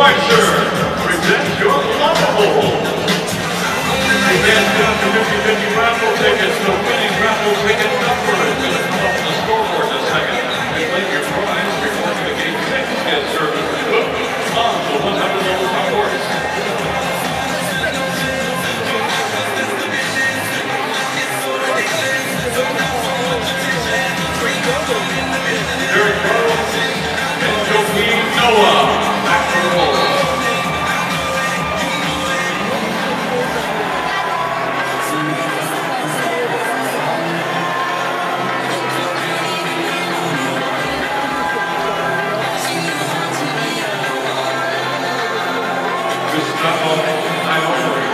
Schweitzer presents your Luvabulls. Again, down 50-50 raffle tickets. The winning raffle ticket number is going to come up on the scoreboard in a second. And claim your prize before the game six gets service on the 100 top horse. Derrick Rose and Joakim Noah. Gustavo Ivory.